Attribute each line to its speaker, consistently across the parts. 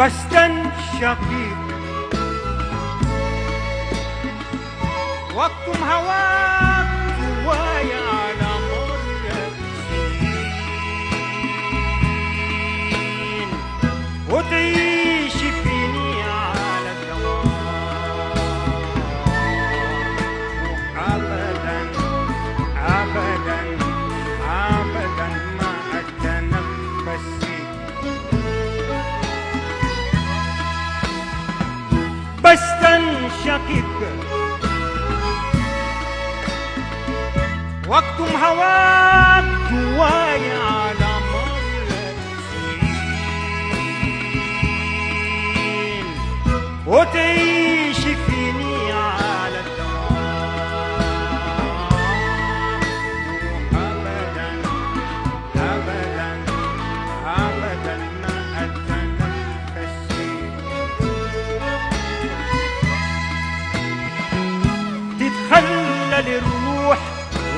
Speaker 1: بستنشقك واكتم هواك جوايا بستنشقك واكتم هواك جوايا على مر سنين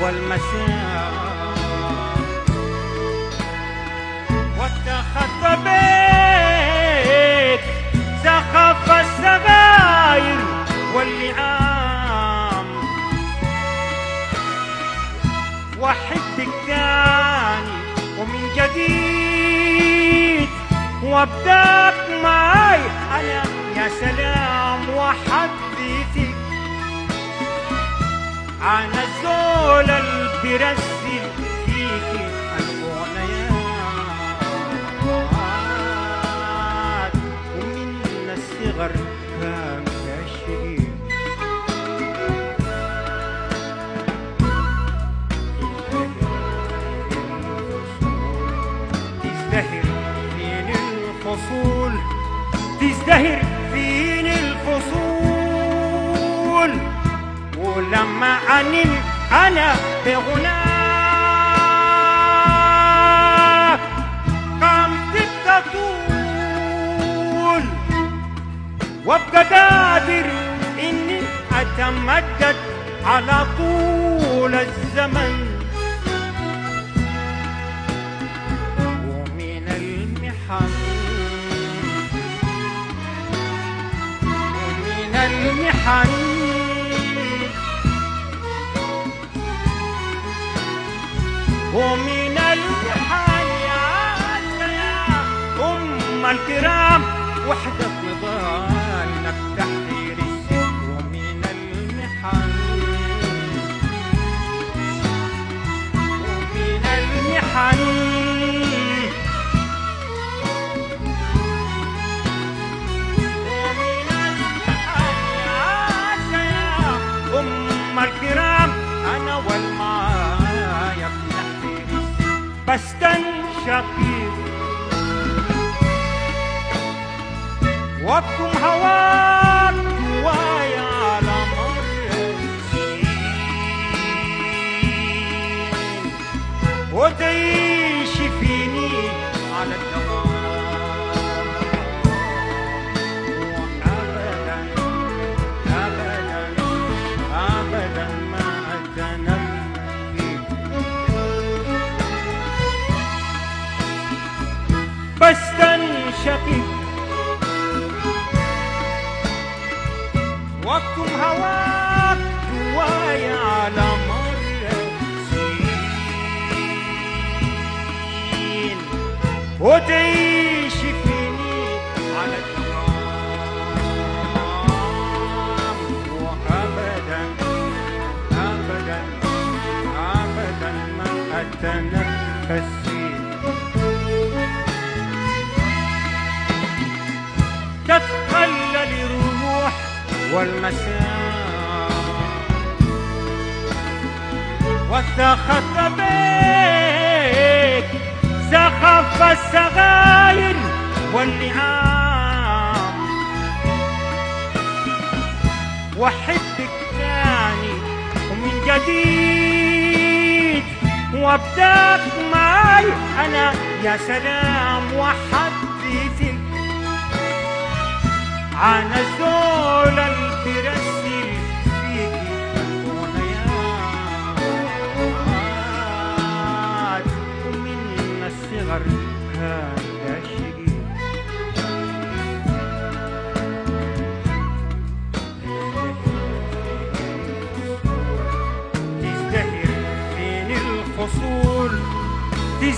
Speaker 1: والمساء. واتخذت بيت سخف السغاير واللئام واحبك تاني ومن جديد وابداك معاي أنا يا سلام وحديتك عن الزول اللي بيرسل فيكي الغنيات ومن الصغر كان تشريك تزدهر فين الفصول؟ تزدهر فين الفصول؟ ولما أنم أنا بغناء قامت تطول وابقى قادر إني أتمدد على طول الزمن. ومن المحن. ومن المحن. ومن المحن يا أم الكرام وحدة السر بستنشقك واكتم هواك وتعيش فيني على الدوام وابدا ابدا ابدا ما اتنفس تتخلل الروح والمساء. واتخذت سخف السغاير واللئام واحبك تاني ومن جديد وابدأك معاي أنا يا سلام وحديثك عن الزول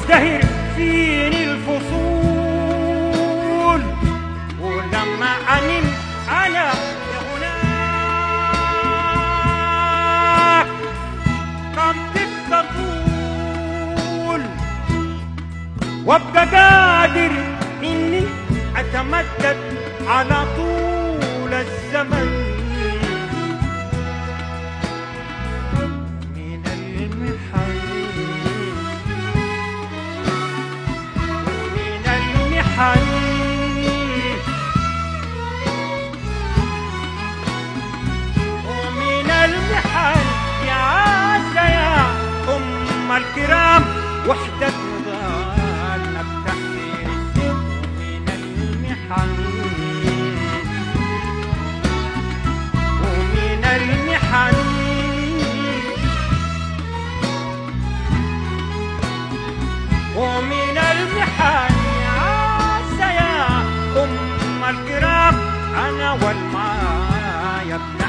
Speaker 1: تزدهر فيني الفصول؟ ولما أنم أنا لهناك قمت تطول وابقى قادر إني أتمدد على طول. عسى يا أم الكرام